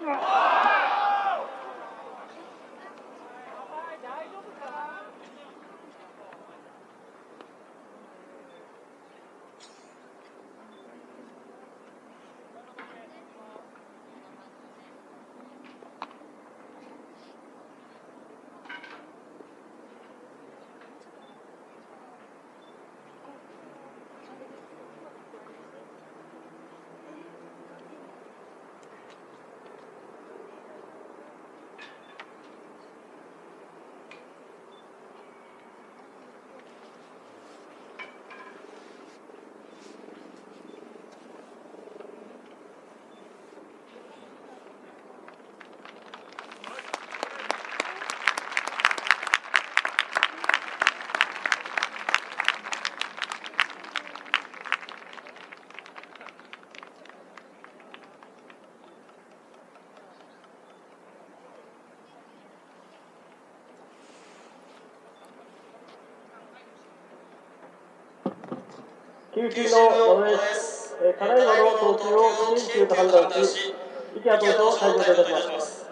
对 救急の野です。ただいまの投球を不準球と判断し、池谷投手を退場いたします。